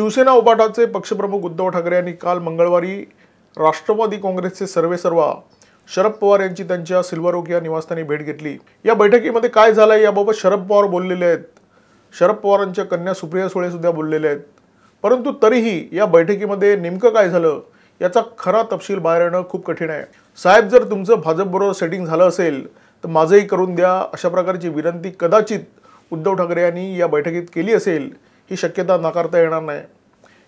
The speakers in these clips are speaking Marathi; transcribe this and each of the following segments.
शिवसेना उपाटाचे पक्षप्रमुख उद्धव ठाकरे यांनी काल मंगळवारी राष्ट्रवादी काँग्रेसचे सर्वेसर्वा शरद पवार यांची त्यांच्या सिल्वर ओक या निवासस्थानी भेट घेतली. या बैठकीमध्ये काय झालं याबाबत शरद पवार बोललेले आहेत. शरद पवारांच्या कन्या सुप्रिया सुळे सुद्धा बोललेले आहेत. परंतु तरीही या बैठकीमध्ये नेमकं काय झालं याचा खरा तपशील बाहेर येणं खूप कठीण आहे. साहेब जर तुमचं भाजपबरोबर सेटिंग झालं असेल तर माझंही करून द्या अशा प्रकारची विनंती कदाचित उद्धव ठाकरे यांनी या बैठकीत केली असेल. ही शक्यता नाकारता येणार नाही.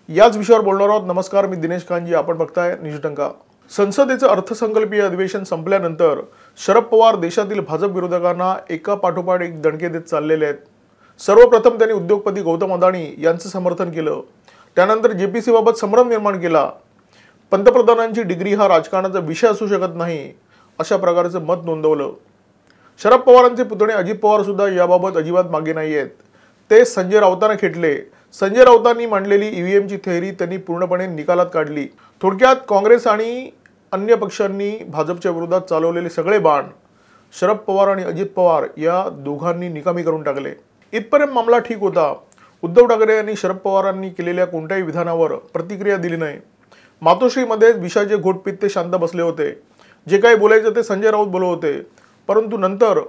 याच विषयावर बोलणार आहोत. नमस्कार मी दिनेश कांजी. आपण बघताय निजटंका संसदेचं अर्थसंकल्पीय अधिवेशन संपल्यानंतर शरद पवार देशातील भाजप विरोधकांना एका पाठोपाठ एक दणके देत चाललेले आहेत. सर्वप्रथम त्यांनी उद्योगपती गौतम अदाणी यांचं समर्थन केलं. त्यानंतर जे पी सीबाबत संभ्रम निर्माण केला. पंतप्रधानांची डिग्री हा राजकारणाचा विषय असू शकत नाही अशा प्रकारचं मत नोंदवलं. शरद पवारांचे पुतणे अजित पवार सुद्धा याबाबत अजिबात मागे नाही आहेत. ते संजय राऊतांना खेटले. संजय राऊतांनी मांडलेली ईव्हीएमची थेअरी त्यांनी पूर्णपणे निकालात काढली. थोडक्यात काँग्रेस आणि अन्य पक्षांनी भाजपच्या विरोधात चालवलेले सगळे बाण शरद पवार आणि अजित पवार या दोघांनी निकामी करून टाकले. इथपर्यंत मामला ठीक होता. उद्धव ठाकरे यांनी शरद पवारांनी केलेल्या कोणत्याही विधानावर प्रतिक्रिया दिली नाही. मातोश्रीमध्ये विषाचे घोटपित्ते ते शांत बसले होते. जे काही बोलायचं ते संजय राऊत बोलत होते. परंतु नंतर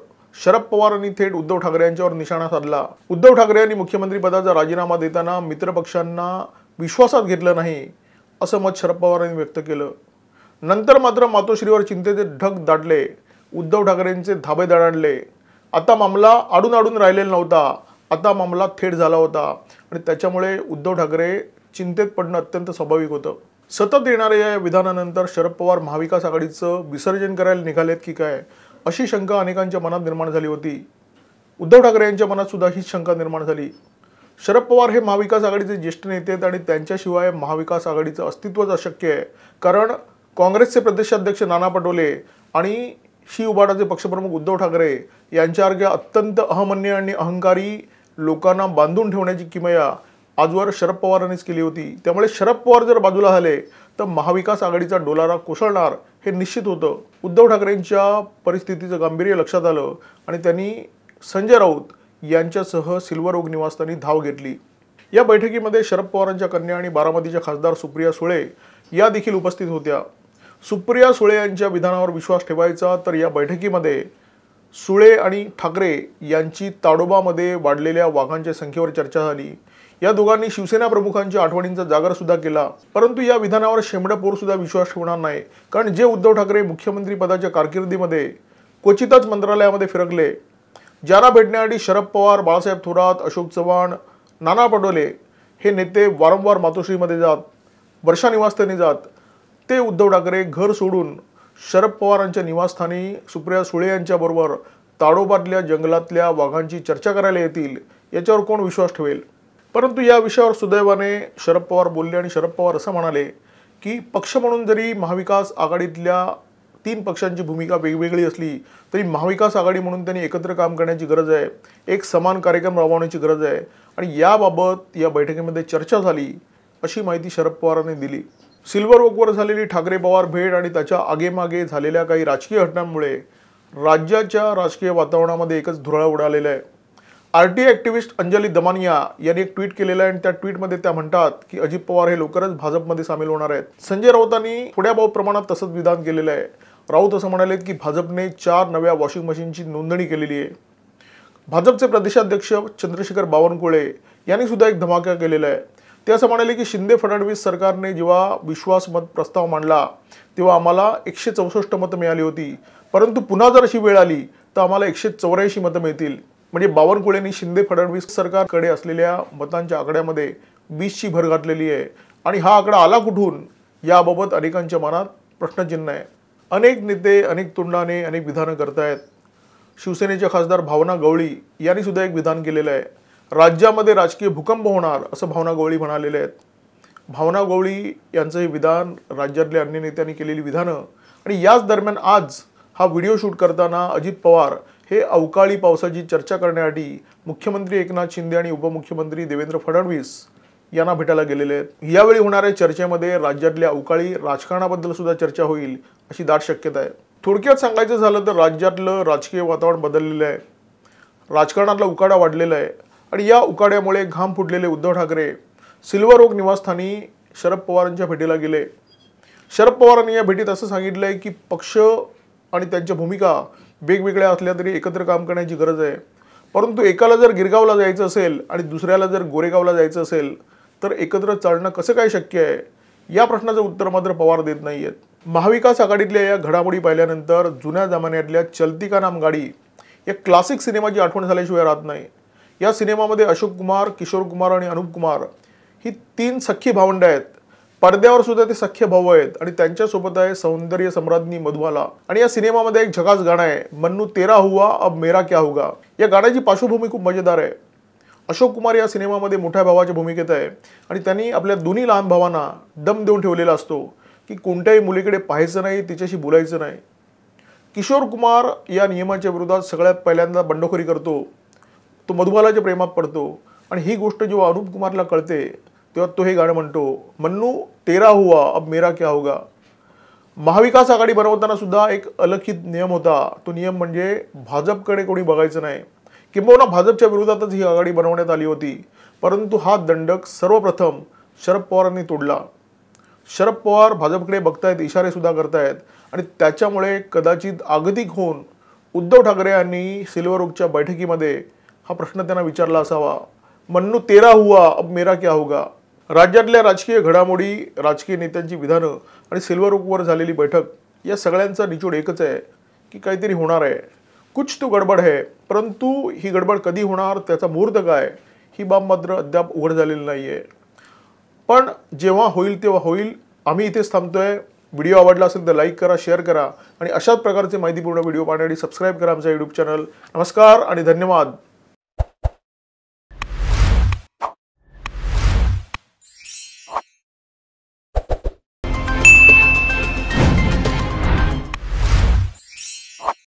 शरद पवारांनी थेट उद्धव ठाकरे यांच्यावर निशाणा साधला. उद्धव ठाकरे यांनी मुख्यमंत्रीपदाचा राजीनामा देताना मित्रपक्षांना विश्वासात घेतलं नाही असं मत शरद पवारांनी व्यक्त केलं. नंतर मात्र मातोश्रीवर चिंतेचे ढग दाटले. उद्धव ठाकरेंचे धाबे दणाणले आता मामला आडून आडून राहिलेला नव्हता. आता मामला थेट झाला होता. आणि त्याच्यामुळे उद्धव ठाकरे चिंतेत पडणं अत्यंत स्वाभाविक होतं. सतत येणाऱ्या या विधानानंतर शरद पवार महाविकास आघाडीचं विसर्जन करायला निघालेत की काय? अशी शंका अनेकांच्या मनात निर्माण झाली होती. उद्धव ठाकरे यांच्या मनात सुद्धा हीच शंका निर्माण झाली. शरद पवार हे महाविकास आघाडीचे ज्येष्ठ नेते आहेत आणि त्यांच्याशिवाय महाविकास आघाडीचं अस्तित्वच अशक्य आहे. कारण काँग्रेसचे प्रदेशाध्यक्ष नाना पटोले आणि शी उबाडाचे पक्षप्रमुख उद्धव ठाकरे यांच्यासारख्या अत्यंत अहमन्य आणि अहंकारी लोकांना बांधून ठेवण्याची किमया आजवर शरद पवारांनीच केली होती. त्यामुळे शरद पवार जर बाजूला झाले तर महाविकास आघाडीचा डोलारा कोसळणार हे निश्चित होतं. उद्धव ठाकरेंच्या परिस्थितीचं गांभीर्य लक्षात आलं आणि त्यांनी संजय राऊत यांच्यासह सिल्वर ओग निवासस्थानी धाव घेतली. या बैठकीमध्ये शरद पवारांच्या कन्या आणि बारामतीच्या खासदार सुप्रिया सुळे या देखील उपस्थित होत्या. सुप्रिया सुळे यांच्या विधानावर विश्वास ठेवायचा तर या बैठकीमध्ये सुळे आणि ठाकरे यांची ताडोबामध्ये वाढलेल्या वाघांच्या संख्येवर चर्चा झाली. या दोघांनी शिवसेना प्रमुखांच्या आठवणींचा जागर सुद्धा केला. परंतु या विधानावर शेंबडपोर सुद्धा विश्वास ठेवणार नाही. कारण जे उद्धव ठाकरे मुख्यमंत्री पदाच्या कारकिर्दीमध्ये क्वचितच मंत्रालयामध्ये फिरकले. ज्याला भेटण्यासाठी शरद पवार बाळासाहेब थोरात अशोक चव्हाण नाना पटोले हे नेते वारंवार मातोश्रीमध्ये जात वर्षा निवासस्थानी जात. ते उद्धव ठाकरे घर सोडून शरद पवारांच्या निवासस्थानी सुप्रिया सुळे यांच्याबरोबर ताडोबातल्या जंगलातल्या वाघांची चर्चा करायला येतील याच्यावर कोण विश्वास ठेवेल? परंतु या विषयावर सुदैवाने शरद पवार बोलले आणि शरद पवार असं म्हणाले की पक्ष म्हणून जरी महाविकास आघाडीतल्या तीन पक्षांची भूमिका वेगवेगळी असली तरी महाविकास आघाडी म्हणून त्यांनी एकत्र काम करण्याची गरज आहे एक समान कार्यक्रम राबवण्याची गरज आहे आणि याबाबत या बैठकीमध्ये चर्चा झाली अशी माहिती शरद पवारांनी दिली. सिल्वर ओकवर झालेली ठाकरे पवार भेट आणि त्याच्या आगेमागे झालेल्या काही राजकीय घटनांमुळे राज्याच्या राजकीय वातावरणामध्ये एकच धुराळ उडालेला आहे. R T activist Anjali Damania यांनी एक ट्विट केलेलं आहे आणि त्या ट्विटमध्ये त्या म्हणतात की अजित पवार हे लवकरच भाजपमध्ये सामील होणार आहेत. संजय राऊतांनी थोड्या बहुत प्रमाणात तसंच विधान केलेलं आहे. राऊत असं म्हणाले की भाजपने चार नव्या वॉशिंग मशीनची नोंदणी केलेली आहे. भाजपचे प्रदेशाध्यक्ष चंद्रशेखर बावनकुळे यांनी सुद्धा एक धमाका केलेला आहे. ते असं म्हणाले की शिंदे फडणवीस सरकारने जेव्हा विश्वासमत प्रस्ताव मांडला तेव्हा आम्हाला एकशे चौसष्ट मतं मिळाली होती. परंतु पुन्हा जर अशी वेळ आली तर आम्हाला एकशे चौऱ्याऐंशी मतं मिळतील. म्हणजे बावनकुळेंनी शिंदे फडणवीस सरकारकडे असलेल्या मतांच्या आकड्यामध्ये वीसची भर घातलेली आहे. आणि हा आकडा आला कुठून? याबाबत अनेकांच्या मनात प्रश्नचिन्ह आहे. अनेक नेते अनेक तोंडाने अनेक विधानं करतायत. शिवसेनेच्या खासदार भावना गवळी यांनी सुद्धा एक विधान केलेलं आहे. राज्यामध्ये राजकीय भूकंप होणार असं भावना गवळी म्हणालेले आहेत. भावना गवळी यांचं हे विधान राज्यातल्या अन्य नेत्यांनी केलेली विधानं आणि याच दरम्यान आज हा व्हिडिओ शूट करताना अजित पवार हे अवकाळी पावसाची चर्चा करण्यासाठी मुख्यमंत्री एकनाथ शिंदे आणि उपमुख्यमंत्री देवेंद्र फडणवीस यांना भेटायला गेलेले आहेत. यावेळी होणाऱ्या चर्चेमध्ये राज्यातल्या अवकाळी राजकारणाबद्दल सुद्धा चर्चा होईल अशी दाट शक्यता आहे. थोडक्यात सांगायचं झालं तर राज्यातलं राजकीय वातावरण बदललेलं आहे. राजकारणातला उकाडा वाढलेला आहे आणि या उकाड्यामुळे घाम फुटलेले उद्धव ठाकरे सिल्वर ओक निवासस्थानी शरद पवारांच्या भेटीला गेले. शरद पवारांनी या भेटीत असं सांगितलं आहे की पक्ष आणि त्यांच्या भूमिका वेगवेगळ्या असल्या तरी एकत्र काम करण्याची गरज आहे. परंतु एकाला जर गिरगावला जायचं असेल आणि दुसऱ्याला जर गोरेगावला जायचं असेल तर एकत्र चालणं कसं काय शक्य आहे? या प्रश्नाचं उत्तर मात्र पवार देत नाही आहेत महाविकास आघाडीतल्या या घडामोडी पाहिल्यानंतर जुन्या जमान्यातल्या चलती का नाम गाडी या क्लासिक सिनेमाची आठवण झाल्याशिवाय राहत नाही. या सिनेमामध्ये अशोक कुमार किशोर कुमार आणि अनुप कुमार ही तीन सख्खी भावंड आहेत. पडद्यावर सुद्धा ते सख्य भाऊ आहेत आणि त्यांच्यासोबत आहे सौंदर्य सम्राज्ञी मधुबाला. आणि या सिनेमामध्ये एक झकास गाणं आहे मन्नू तेरा हुआ अब मेरा क्या होगा या गाण्याची पार्श्वभूमी खूप मजेदार आहे. अशोक कुमार या सिनेमामध्ये मोठ्या भावाच्या भूमिकेत आहे आणि त्यांनी आपल्या दोन्ही लहान भावांना दम देऊन ठेवलेला असतो की कोणत्याही मुलीकडे पाहायचं नाही तिच्याशी बोलायचं नाही. किशोर कुमार या नियमाच्या विरोधात सगळ्यात पहिल्यांदा बंडखोरी करतो. तो मधुबालाच्या प्रेमात पडतो. आणि ही गोष्ट जेव्हा अनुप कुमारला कळते तेव्हा तो हे गाणं म्हणतो मन्नू तेरा हुआ अब मेरा क्या होगा? महाविकास आघाडी बनवताना सुद्धा एक अलखित नियम होता. तो नियम म्हणजे भाजपकडे कोणी बघायचं नाही. किंबहुना भाजपच्या विरोधातच ही आघाडी बनवण्यात आली होती. परंतु हा दंडक सर्वप्रथम शरद पवारांनी तोडला. शरद पवार भाजपकडे बघतायत इशारे सुद्धा करतायत आणि त्याच्यामुळे कदाचित आगतिक होऊन उद्धव ठाकरे यांनी सिल्वर ओकच्या बैठकीमध्ये हा प्रश्न त्यांना विचारला असावा. मन्नू तेरा हुआ अब मेरा क्या होगा? राज्यातल्या राजकीय घडामोडी राजकीय नेत्यांची विधानं आणि सिल्वर ओकवर झालेली बैठक या सगळ्यांचा निचोड एकच आहे की काहीतरी होणार आहे. कुछ तो गडबड आहे परंतु ही गडबड कधी होणार त्याचा मुहूर्त काय ही बाब मात्र अद्याप उघड झालेली नाही आहे पण जेव्हा होईल तेव्हा होईल आम्ही इथेच थांबतोय. व्हिडिओ आवडला असेल तर लाईक करा शेअर करा आणि अशाच प्रकारचे माहितीपूर्ण व्हिडिओ पाहण्यासाठी सबस्क्राईब करा आमचा यूट्यूब चॅनल नमस्कार आणि धन्यवाद.